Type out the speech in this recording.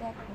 দেখো।